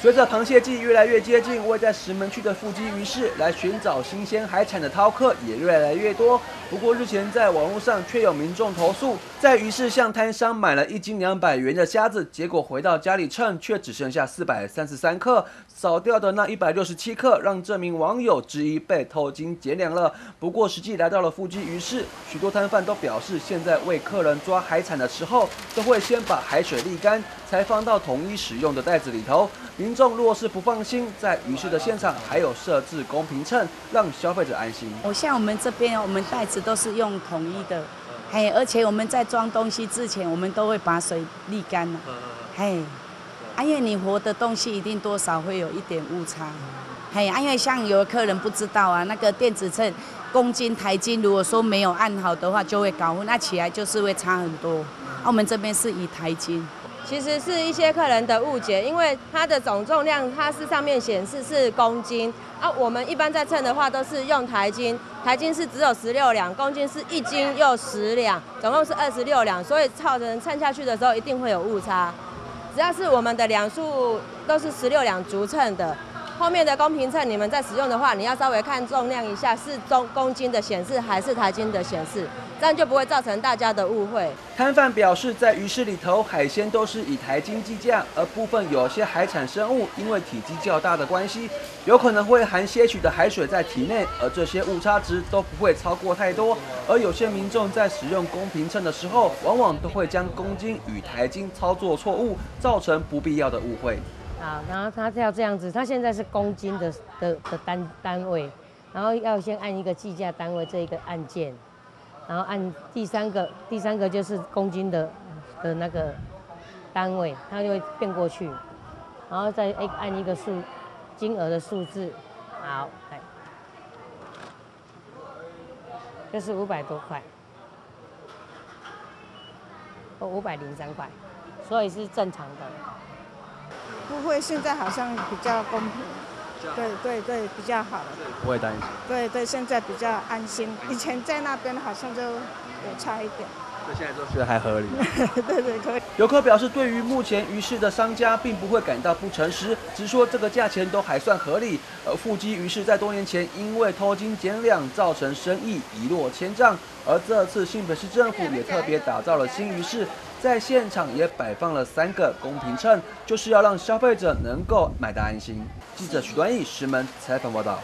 随着螃蟹季越来越接近，位在石门区的富基鱼市来寻找新鲜海产的饕客也越来越多。不过日前在网络上却有民众投诉，在鱼市向摊商买了一斤两百元的虾子，结果回到家里称却只剩下四百三十三克，少掉的那一百六十七克让这名网友质疑被偷斤减两了。不过实际来到了富基鱼市，许多摊贩都表示，现在为客人抓海产的时候，都会先把海水沥干，才放到统一使用的袋子里头。民众若是不放心，在鱼市的现场还有设置公平秤，让消费者安心。我像我们这边，我们袋子都是用统一的，嘿，而且我们在装东西之前，我们都会把水沥干了，嘿，啊，因为你活的东西一定多少会有一点误差，嘿，因为像有的客人不知道啊，那个电子秤公斤台斤，如果说没有按好的话，就会搞混，那起来就是会差很多。啊，我们这边是以台斤。其实是一些客人的误解，因为它的总重量它是上面显示是公斤啊，我们一般在称的话都是用台斤，台斤是只有十六两，公斤是一斤又十两，总共是二十六两，所以超人称下去的时候一定会有误差。只要是我们的两数都是十六两足称的。后面的公平秤，你们在使用的话，你要稍微看重量一下，是中公斤的显示还是台斤的显示，这样就不会造成大家的误会。摊贩表示，在鱼市里头，海鲜都是以台斤计价，而部分有些海产生物因为体积较大的关系，有可能会含些许的海水在体内，而这些误差值都不会超过太多。而有些民众在使用公平秤的时候，往往都会将公斤与台斤操作错误，造成不必要的误会。好，然后它要这样子，它现在是公斤的的的单单位，然后要先按一个计价单位这一个按键，然后按第三个第三个就是公斤的的那个单位，它就会变过去，然后再按一个数金额的数字，好，来，就是五百多块，哦，五百零三块，所以是正常的。不会，现在好像比较公平，对对对，比较好了。不会担心。对对，现在比较安心。以前在那边好像就有差一点。对，现在都觉得还合理。对对，可以。游客表示，对于目前鱼市的商家，并不会感到不诚实，只说这个价钱都还算合理。而富基鱼市在多年前因为偷斤减两，造成生意一落千丈。而这次新北市政府也特别打造了新鱼市。在现场也摆放了三个公平秤，就是要让消费者能够买得安心。记者许端义石门采访报道。